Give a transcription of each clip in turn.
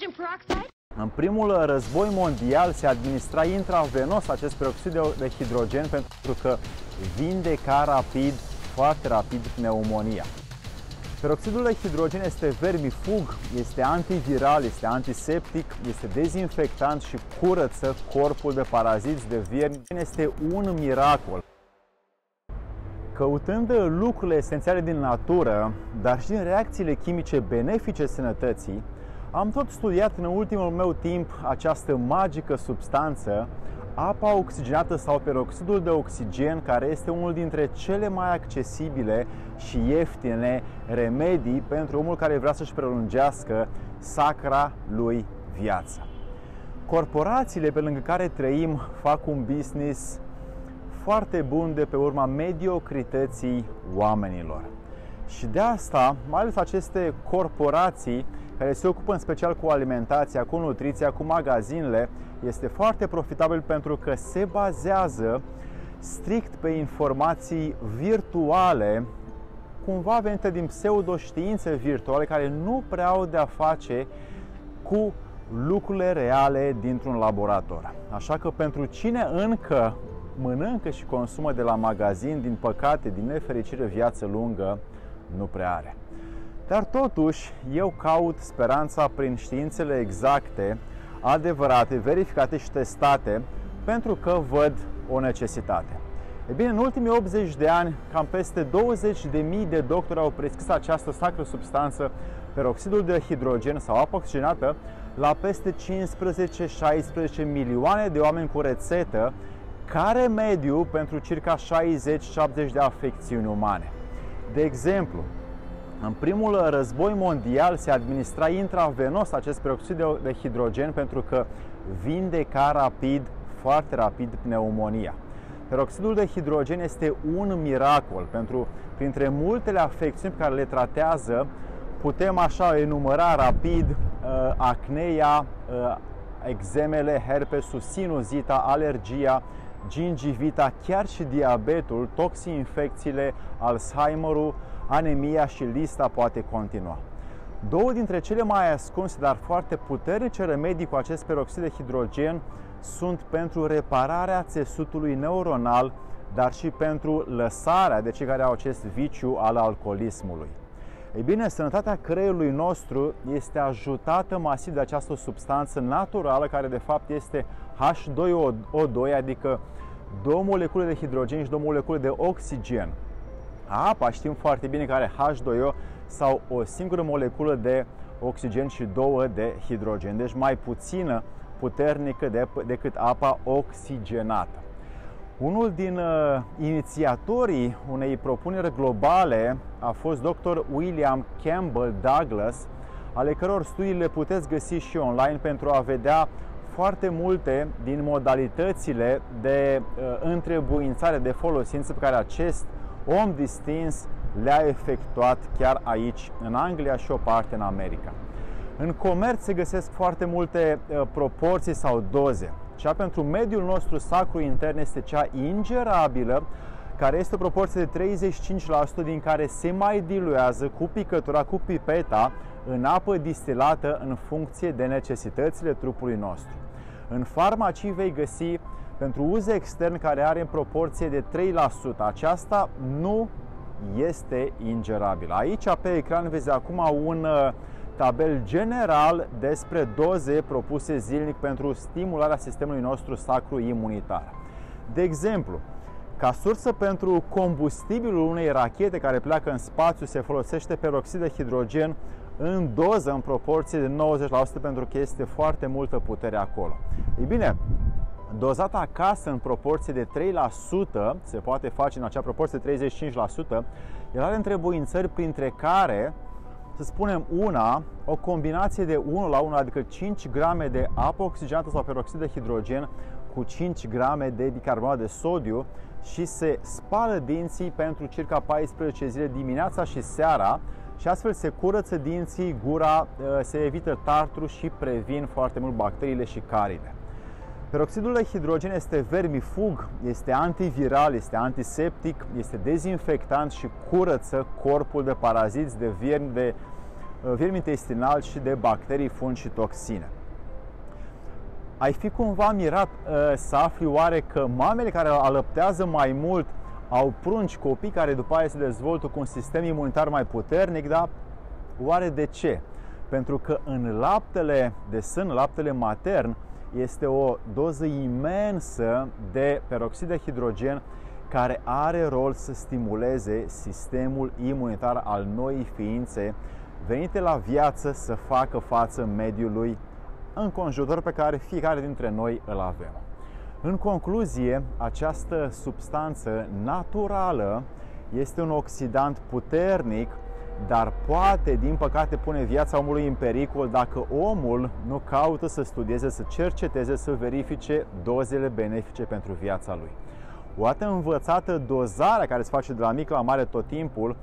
hydrogen peroxide? În primul război mondial se administra intravenos acest peroxid de- de hidrogen pentru că vindeca rapid, foarte rapid, pneumonia. Peroxidul de hidrogen este vermifug, este antiviral, este antiseptic, este dezinfectant și curăță corpul de paraziți, de viermi. Este un miracol. Căutând lucrurile esențiale din natură, dar și din reacțiile chimice benefice sănătății, am tot studiat în ultimul meu timp această magică substanță, apa oxigenată sau peroxidul de oxigen, care este unul dintre cele mai accesibile și ieftine remedii pentru omul care vrea să-și prelungească sacra lui viață. Corporațiile pe lângă care trăim fac un business foarte bun de pe urma mediocrității oamenilor. Și de asta, mai ales aceste corporații care se ocupă în special cu alimentația, cu nutriția, cu magazinele, este foarte profitabil pentru că se bazează strict pe informații virtuale, cumva venite din pseudoștiințe virtuale care nu prea au de-a face cu lucrurile reale dintr-un laborator. Așa că pentru cine încă mănâncă și consumă de la magazin, din păcate, din nefericire, viață lungă nu prea are. Dar totuși, eu caut speranța prin științele exacte, adevărate, verificate și testate, pentru că văd o necesitate. E bine, în ultimii 80 de ani, cam peste 20.000 de doctori au prescris această sacră substanță, peroxidul de hidrogen sau apă oxigenată, la peste 15-16 milioane de oameni cu rețetă, ca remediu pentru circa 60-70 de afecțiuni umane. De exemplu, în primul război mondial se administra intravenos acest peroxid de- de hidrogen pentru că vindeca rapid, foarte rapid, pneumonia. Peroxidul de hidrogen este un miracol pentru, printre multele afecțiuni pe care le tratează, putem așa enumera rapid uh, acneia, uh, exemele, herpesul, sinuzita, alergia, gingivita, chiar și diabetul, toxinfecțiile, Alzheimerul, anemia și lista poate continua. Două dintre cele mai ascunse, dar foarte puternice remedii cu acest peroxid de hidrogen sunt pentru repararea țesutului neuronal, dar și pentru lăsarea de cei care au acest viciu al alcoolismului. Ei bine, sănătatea creierului nostru este ajutată masiv de această substanță naturală care de fapt este H2O2, adică două molecule de hidrogen și două molecule de oxigen. Apa știm foarte bine că are H2O sau o singură moleculă de oxigen și două de hidrogen, deci mai puțină puternică de, decât apa oxigenată. Unul din uh, inițiatorii unei propuneri globale a fost dr. William Campbell Douglas, ale căror studii le puteți găsi și online pentru a vedea foarte multe din modalitățile de uh, întrebuințare, de folosință pe care acest om distins le-a efectuat chiar aici, în Anglia și o parte în America. În comerț se găsesc foarte multe uh, proporții sau doze. Cea pentru mediul nostru sacru intern este cea ingerabilă, care este o proporție de 35% din care se mai diluează cu picătura, cu pipeta, în apă distilată în funcție de necesitățile trupului nostru. În farmacii vei găsi pentru uz extern care are în proporție de 3%. Aceasta nu este ingerabilă. Aici pe ecran vezi acum un uh, tabel general despre doze propuse zilnic pentru stimularea sistemului nostru sacru imunitar. De exemplu, ca sursă pentru combustibilul unei rachete care pleacă în spațiu se folosește peroxid de hidrogen în doză, în proporție de 90% pentru că este foarte multă putere acolo. Ei bine, dozat acasă în proporție de 3%, se poate face în acea proporție de 35%, el are întrebuințări printre care, să spunem una, o combinație de 1 la 1, adică 5 grame de apă oxigenată sau peroxid de hidrogen cu 5 grame de bicarbonat de sodiu și se spală dinții pentru circa 14 zile dimineața și seara și astfel se curăță dinții, gura, se evită tartru și previn foarte mult bacteriile și carile. Peroxidul de hidrogen este vermifug, este antiviral, este antiseptic, este dezinfectant și curăță corpul de paraziți, de viermi, de virmi intestinal și de bacterii, fungi și toxine. Ai fi cumva mirat uh, să afli oare că mamele care alăptează mai mult au prunci copii care după aia se dezvoltă cu un sistem imunitar mai puternic, dar oare de ce? Pentru că în laptele de sân, laptele matern, este o doză imensă de peroxid de hidrogen care are rol să stimuleze sistemul imunitar al noii ființe venite la viață să facă față mediului înconjurător pe care fiecare dintre noi îl avem. În concluzie, această substanță naturală este un oxidant puternic, dar poate, din păcate, pune viața omului în pericol dacă omul nu caută să studieze, să cerceteze, să verifice dozele benefice pentru viața lui. O dată învățată dozarea care se face de la mic la mare tot timpul,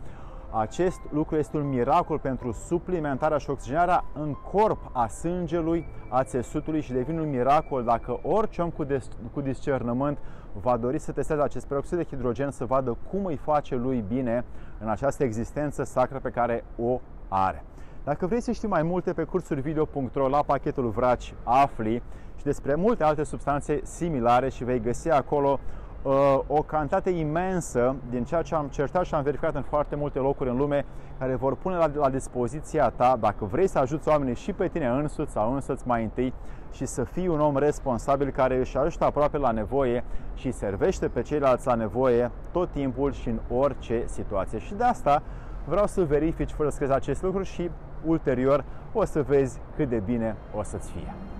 acest lucru este un miracol pentru suplimentarea și oxigenarea în corp a sângelui, a țesutului și devine un miracol dacă orice om cu, des- cu discernământ va dori să testeze acest peroxid de hidrogen să vadă cum îi face lui bine în această existență sacră pe care o are. Dacă vrei să știi mai multe pe cursuri video.ro la pachetul Vraci afli și despre multe alte substanțe similare și vei găsi acolo Uh, o cantitate imensă din ceea ce am certat și am verificat în foarte multe locuri în lume care vor pune la, la dispoziția ta dacă vrei să ajuți oamenii și pe tine însuți sau însuți mai întâi și să fii un om responsabil care își ajută aproape la nevoie și servește pe ceilalți la nevoie tot timpul și în orice situație. Și de asta vreau să verifici fără să crezi acest lucru și ulterior o să vezi cât de bine o să-ți fie.